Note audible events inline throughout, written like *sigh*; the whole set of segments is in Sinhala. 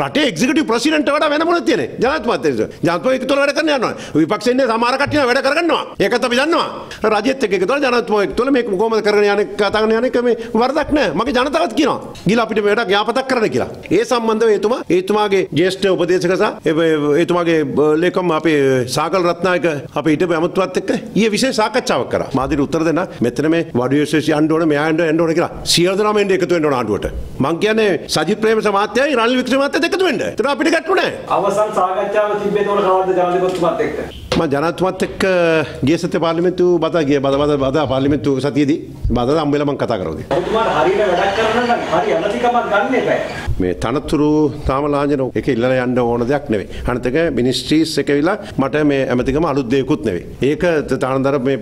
රටේ එක්සිකියුටිව් ප්‍රෙසිඩන්ට් වඩා වෙන මොනවද තියෙන්නේ ජනාධිපති ජනාධිපති එක්කතොල වැඩ කරන්න යනවා. විපක්ෂ ඉන්නේ සමහර කට්ටිය වැඩ කරගන්නවා. ඒකත් අපි දන්නවා. රජෙත් එක්ක එකතොල ජනාධිපති එක්කතොල මේක කොහොමද කරගෙන යන්නේ කතා කරන යන්නේ මේ වරදක් නැහැ මගේ ජනතාවත් කියනවා. ගිහලා අපිට වැඩක් යාපතක් කරන්න කියලා. ඒ සම්බන්ධව එතුමා එතුමාගේ ජ්‍යෙෂ්ඨ උපදේශක සහ එතුමාගේ ලේකම් අපේ සාකල් රත්නායක අපේ හිටපු ඇමතුවත් එක්ක ඊයේ විශේෂ සාකච්ඡාවක් කරා. මාදිරි උත්තර දෙන්න. මෙතන මේ වඩුවේ යන්න ඕන මෙහා යන්න ඕන කියලා. සියලු දෙනාම එන්න එකතු වෙන්න ඕන ආණ්ඩුවට. මං කියන්නේ සජිත් ප්‍රේමස මහත්තයයි රනිල් වික්‍රම මහත්තයත් එකතු වෙන්න එතන අපිට ගැටුනේ නැහැ අවසන් සාකච්ඡාව තිබ්බේ තෝර කවද්ද ජනාධිපතිතුමත් එක්ක මම ජනාධිපතිත් එක්ක ගිය සතියේ පාර්ලිමේන්තු බදා ගිය බද බද බදා පාර්ලිමේන්තු සතියේදී බදා හම්බෙලා මම කතා කරා ඔබතුමාට හරියට වැඩක් කරන්න නම් හරි අනතිකමක් ගන්න එපා මේ තනතුරු තාම ලාංඡන එක ඉල්ලලා යන්න ඕන දෙයක් නෙවෙයි. අනිත් එක මිනිස්ට්‍රීස් එක විලා මට මේ ඇමතිකම අලුත් දෙයක්වත් නෙවෙයි. ඒක තානදර මේ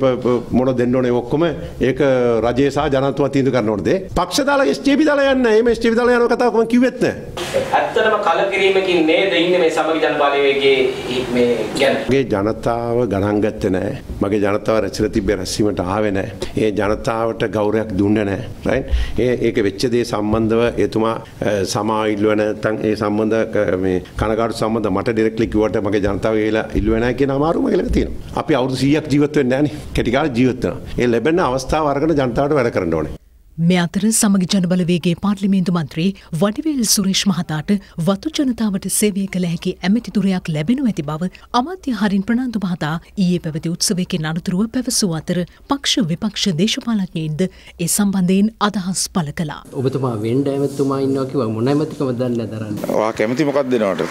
මොන දෙන්න ඕනේ ඔක්කොම ඒක රජයේ සහ ජනත්වම තීන්දුව කරන්න ඕන. පක්ෂ දාලා STP දාලා යන්න. මේ STP දාලා යන කතාවක් මම කිව්වෙත් නෑ. ඇත්තටම කලකිරීමකින් නේද ඉන්නේ මේ සමගි ජන බලවේගයේ මේ ගැන. මගේ ජනතාව ගණන් ගත්තේ නෑ. මගේ ජනතාව රැස්ලා තිබ්බේ රැස්වීමට ආවේ නෑ. ඒ ජනතාවට ගෞරවයක් දුන්නේ නෑ. රයිට්? ඒ ඒක වෙච්ච දේ සම්බන්ධව එතුමා සමා ඉල්ලුව නැත්නම් ඒ සම්බන්ධ මේ කනගාටු සම්බන්ධ මට ඩිරෙක්ට්ලි කිව්වට මගේ ජනතාව ගිහලා ඉල්ලුවේ නැහැ කියන අමාරුම කියලා තියෙනවා. අපි අවුරුදු 100ක් ජීවත් වෙන්නේ නැහනේ. කෙටි කාලේ ජීවත් වෙනවා. ඒ ලැබෙන අවස්ථාව අරගෙන ජනතාවට වැඩ කරන්න ඕනේ. මේ අතර සමග ජනබලවේගේ පාර්ලිමේන්තු මන්ත්‍රී වඩිවේල් සුරේෂ් මහතාට වතු ජනතාවට සේවය කළ හැකි ඇමතිතුරයක් ලැබෙනු ඇති බව අමාත්‍ය හරින් ප්‍රනාන්දු මහතා ඊයේ පැවති උත්සවයකින් අනතුරුව පැවසූ අතර පක්ෂ විපක්ෂ දේශපාලඥයින්ද ඒ සම්බන්ධයෙන් අදහස් පළ කළා. ඔබතුමා වෙන්ඩ ඇමතුමා ඉන්නවා කිව්වා මොන ඇමතිකම දන්නේ දරන්න. ඔයා කැමති මොකක්ද දෙනවට?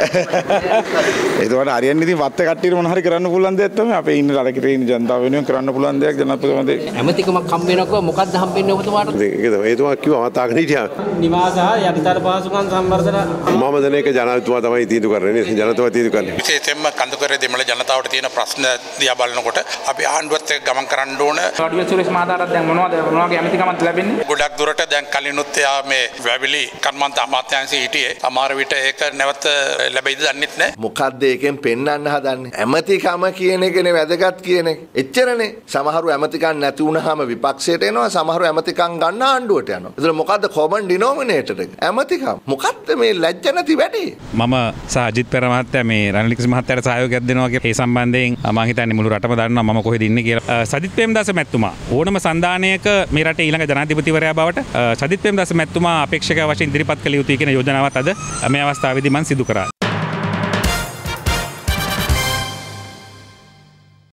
*laughs* ඒකට හරියන්නේ ඉතින් වත්ත කට්ටියට මොන හරි කරන්න පුළුවන් දෙයක් තමයි අපේ ඉන්න රටේ ඉන්න ජනතාව වෙනුවෙන් කරන්න පුළුවන් දෙයක් ජනප්‍රතිනිධි ඇමතිකමක් හම්බ වෙනකොට මොකක්ද හම්බෙන්නේ ඔබතුමාට? ඒතුමා කිව්වා මතාගෙන හිටියා. නිවාස හා යටිතල පහසුකම් සංවර්ධන මම දෙන එක ජනාධිපතිතුමා තමයි තීන්දුව කරන්නේ. ජනතාව තීන්දුව කරන්නේ. විශේෂයෙන්ම කඳුකර දෙමළ ජනතාවට තියෙන ප්‍රශ්න දිහා බලනකොට අපි ආණ්ඩුවත් එක්ක ගමන් කරන්න ඕන. වඩුවේ සුරේෂ් මහතාටත් දැන් මොනවද මොනවගේ ඇමතිකමක් ලැබෙන්නේ? ගොඩක් දුරට දැන් කලිනුත් එයා මේ වැවිලි කර්මාන්ත අමාත්‍යාංශයේ හිටියේ. අමාර විට ඒක නැවත ලැබෙයිද දන්නෙත් නැහැ. මොකක්ද ඒකෙන් පෙන්වන්න හදන්නේ? ඇමතිකම කියන එකනේ වැදගත් කියන එක. එච්චරනේ. සමහරු ඇමතිකම් නැති වුනහම විපක්ෂයට එනවා. සමහරු ඇමතිකම් ගන්න ආණ්ඩුවට යනවා. ඒතර මොකද්ද කොමන් ඩිනෝමිනේටර් එක? ඇමතිකම්. මොකක්ද මේ ලැජ්ජ නැති වැඩේ? මම සාජිත් පෙරමහත්තයා මේ රනිලික්ස් මහත්තයාට සහයෝගයක් දෙනවා කියලා ඒ සම්බන්ධයෙන් මම හිතන්නේ මුළු රටම දන්නවා මම කොහෙද ඉන්නේ කියලා. සජිත් ප්‍රේමදාස මැතිතුමා ඕනම සන්දානයක මේ රටේ ඊළඟ ජනාධිපතිවරයා බවට සජිත් ප්‍රේමදාස මැතිතුමා අපේක්ෂක වශයෙන් ඉදිරිපත් කළ යුතුයි කියන යෝජනාවත් අද මේ අවස්ථාවේදී මම සිදු කරා.